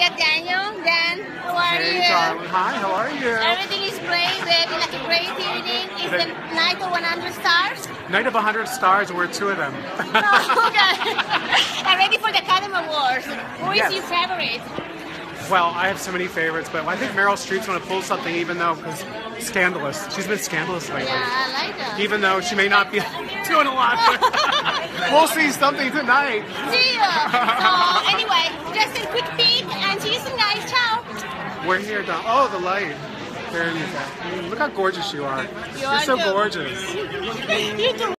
here Daniel. Dan, how are Hey, you? darling. Hi, how are you? Everything is great, baby. Like a great evening. It's the night of 100 stars. Night of 100 stars, we're two of them. oh, okay. I'm ready for the Academy Awards. Who is Yes. your favorite? well, I have so many favorites, but I think Meryl Streep's going to pull something, even though because scandalous. She's been scandalous lately. Yeah, I like that. Even though she may not be doing a lot. we'll see something tonight. See you. We're here. Oh, the light. There you go. Look how gorgeous you are. You You're so gorgeous.